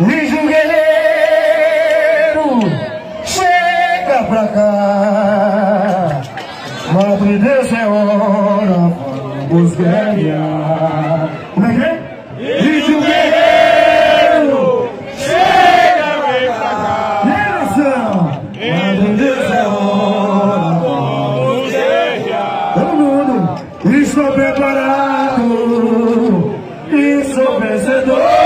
Índio guerreiro, chega pra cá. Madre Deus é hora, vamos guerrear. Como é que é? Guerreiro, chega pra cá. Aí, nação? Madre Deus é hora, vamos guerrear. Todo mundo, estou preparado, e sou vencedor.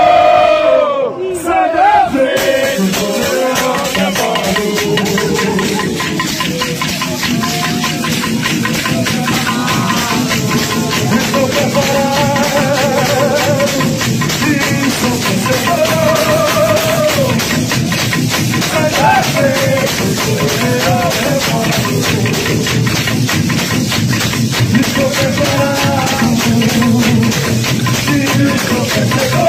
Let's go,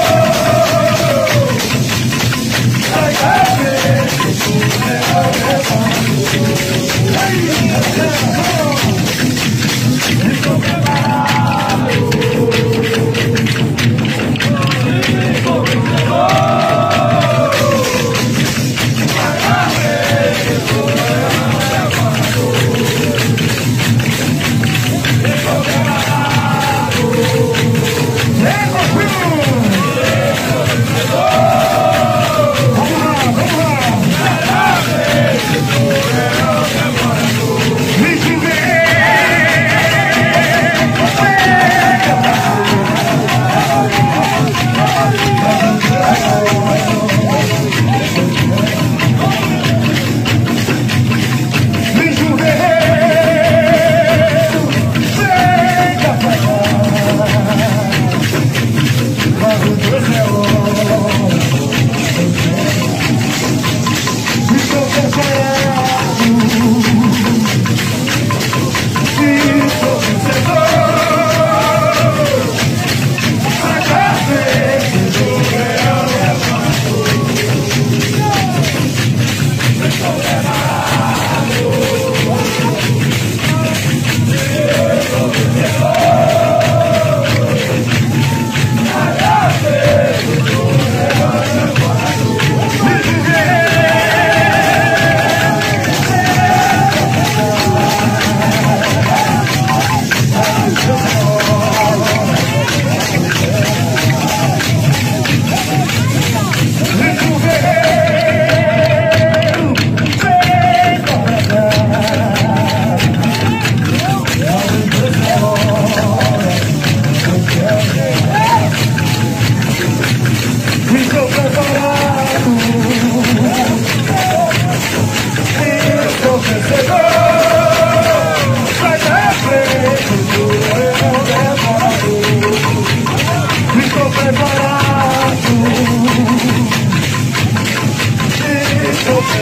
Oh!